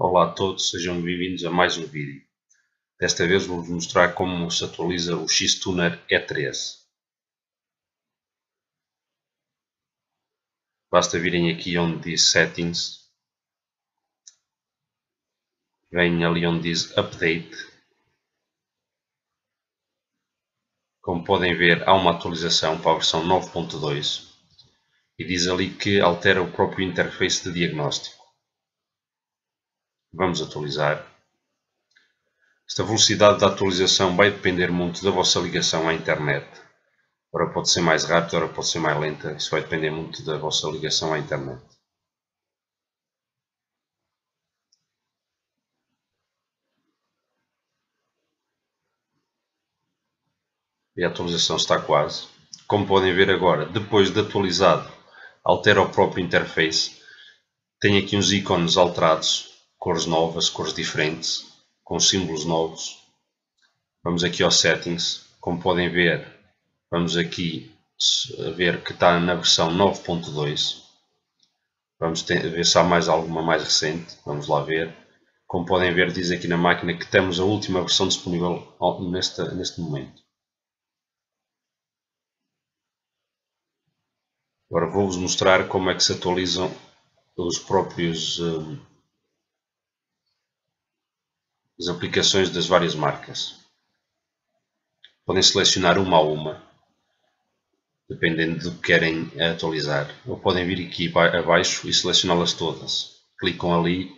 Olá a todos, sejam bem-vindos a mais um vídeo. Desta vez vou-vos mostrar como se atualiza o Xtuner E3. Basta virem aqui onde diz Settings, vêm ali onde diz Update. Como podem ver há uma atualização para a versão 9.2 e diz ali que altera o próprio interface de diagnóstico. Vamos atualizar. Esta velocidade da atualização vai depender muito da vossa ligação à internet. Ora pode ser mais rápida, ora pode ser mais lenta. Isso vai depender muito da vossa ligação à internet. E a atualização está quase. Como podem ver agora, depois de atualizado, altera o próprio interface. Tem aqui uns ícones alterados cores novas, cores diferentes, com símbolos novos. Vamos aqui aos settings, como podem ver, vamos aqui ver que está na versão 9.2. Vamos ver se há mais alguma mais recente, vamos lá ver. Como podem ver, diz aqui na máquina que temos a última versão disponível neste, neste momento. Agora vou-vos mostrar como é que se atualizam os próprios um, as aplicações das várias marcas. Podem selecionar uma a uma, dependendo do que querem atualizar. Ou podem vir aqui abaixo e selecioná-las todas. Clicam ali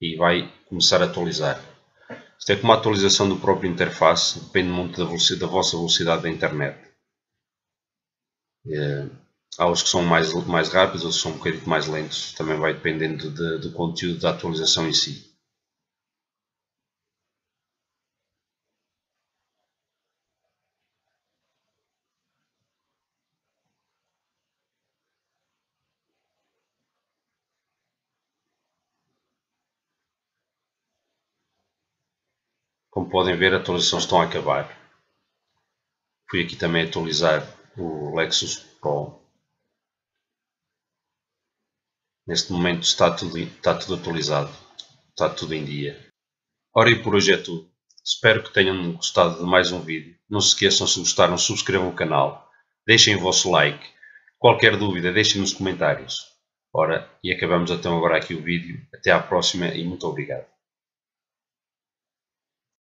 e vai começar a atualizar. Isto é como a atualização do próprio interface, depende muito da, velocidade, da vossa velocidade da internet. É, há os que são mais, mais rápidos, outros são um bocadinho mais lentos, também vai dependendo de, do conteúdo da atualização em si. Como podem ver, a atualização estão a acabar. Fui aqui também atualizar o Lexus Pro. Neste momento está tudo, está tudo atualizado, está tudo em dia. Ora e por hoje é tudo. Espero que tenham gostado de mais um vídeo. Não se esqueçam, se gostaram, subscrevam o canal, deixem o vosso like. Qualquer dúvida, deixem nos comentários. Ora, e acabamos então agora aqui o vídeo. Até à próxima e muito obrigado.